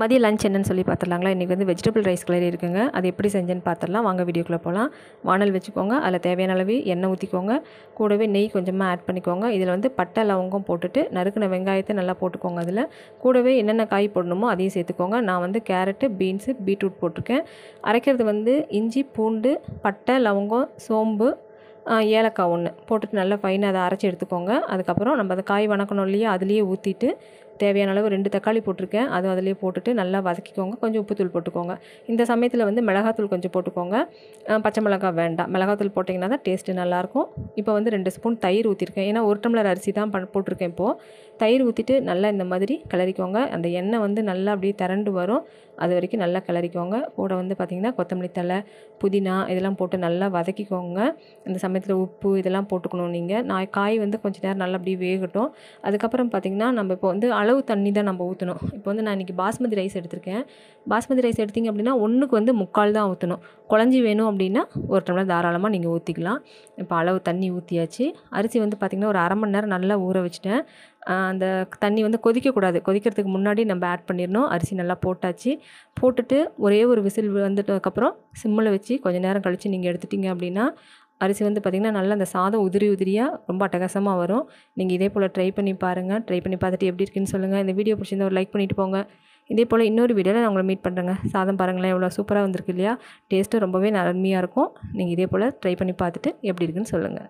மதிய லஞ்ச் என்னன்னு சொல்லி பார்த்துடலாங்களா? இன்றைக்கி வந்து வெஜிடபிள் ரைஸ் கலரி இருக்குங்க. அது எப்படி செஞ்சேன்னு பார்த்துடலாம். வாங்க வீடியோக்குள்ளே போகலாம். வானல் வச்சுக்கோங்க. அதில் தேவையான அளவு எண்ணெய் ஊற்றிக்கோங்க கூடவே நெய் கொஞ்சமாக ஆட் பண்ணிக்கோங்க. இதில் வந்து பட்டை லவங்கம் போட்டுட்டு நறுக்கின வெங்காயத்தை நல்லா போட்டுக்கோங்க அதில். கூடவே என்னென்ன காய் போடணுமோ அதையும் சேர்த்துக்கோங்க. நான் வந்து கேரட்டு பீன்ஸு பீட்ரூட் போட்டிருக்கேன். அரைக்கிறது வந்து இஞ்சி பூண்டு பட்டை லவங்கம் சோம்பு ஏலக்காய் ஒன்று போட்டுட்டு நல்லா ஃபைனாக அதை அரைச்சி எடுத்துக்கோங்க. அதுக்கப்புறம் நம்ம அதை காய் வணக்கணும் இல்லையா? அதுலேயே ஊற்றிட்டு தேவையான அளவு ரெண்டு தக்காளி போட்டிருக்கேன். அதுவும் அதிலே போட்டுட்டு நல்லா வதக்கிக்கோங்க. கொஞ்சம் உப்புத்தூள் போட்டுக்கோங்க. இந்த சமயத்தில் வந்து மிளகாத்தூள் கொஞ்சம் போட்டுக்கோங்க. பச்சை மிளகா வேண்டாம். மிளகாத்தூள் போட்டிங்கன்னா தான் டேஸ்ட்டு நல்லாயிருக்கும். இப்போ வந்து ரெண்டு ஸ்பூன் தயிர் ஊற்றிருக்கேன் ஏன்னா ஒரு டம்ளர் அரிசி தான் ப போட்டிருக்கேன் இப்போது தயிர் ஊற்றிட்டு நல்லா இந்த மாதிரி கிளறிக்கோங்க. அந்த எண்ணெய் வந்து நல்லா அப்படியே திரண்டு வரும். அது வரைக்கும் நல்லா கிளறிக்கோங்க. கூட வந்து பார்த்திங்கன்னா கொத்தமல்லி தழை புதினா இதெல்லாம் போட்டு நல்லா வதக்கிக்கோங்க. இந்த சமயத்தில் உப்பு இதெல்லாம் போட்டுக்கணும் நீங்கள் நான் காய் வந்து கொஞ்சம் நேரம் நல்லா அப்படியே வேகட்டும். அதுக்கப்புறம் பார்த்திங்கன்னா நம்ம இப்போ வந்து அளவு தண்ணி தான் நம்ம ஊற்றணும் இப்போ வந்து நான் இன்றைக்கி பாஸ்மதி ரைஸ் எடுத்திருக்கேன். பாஸ்மதி ரைஸ் எடுத்திங்க அப்படின்னா ஒன்றுக்கு வந்து முக்கால் தான் ஊற்றணும் குழஞ்சி வேணும் அப்படின்னா ஒரு டம்ளர் தாராளமாக நீங்கள் ஊற்றிக்கலாம் இப்போ அளவு தண்ணி ஊற்றியாச்சு அரிசி வந்து பார்த்திங்கன்னா ஒரு அரை மணி நேரம் நல்லா ஊற வச்சுட்டேன். அந்த தண்ணி வந்து கொதிக்கக்கூடாது. கொதிக்கிறதுக்கு முன்னாடி நம்ம ஆட் பண்ணிடணும். அரிசி நல்லா போட்டாச்சு. போட்டுட்டு ஒரே ஒரு விசில் வந்துட்டதுக்கப்புறம் சிம்மில் வச்சு கொஞ்சம் நேரம் கழித்து நீங்கள் எடுத்துட்டிங்க அப்படின்னா அரிசி வந்து பார்த்திங்கன்னா நல்லா அந்த சாதம் உதிரி உதிரியாக ரொம்ப அட்டகாசமாக வரும். நீங்கள் இதே போல் ட்ரை பண்ணி பாருங்கள் ட்ரை பண்ணி பார்த்துட்டு எப்படி இருக்குன்னு சொல்லுங்கள் இந்த வீடியோ பிடிச்சிருந்தா ஒரு லைக் பண்ணிவிட்டு போங்க. இதே போல் இன்னொரு வீடியோவில் நான் உங்களை மீட் பண்ணுறேங்க சாதம் பாருங்களேன் எவ்வளோ சூப்பராக வந்திருக்கு இல்லையா? டேஸ்ட்டும் ரொம்பவே நன்மையாக இருக்கும். நீங்கள் இதே போல் ட்ரை பண்ணி பார்த்துட்டு எப்படி இருக்குன்னு சொல்லுங்கள்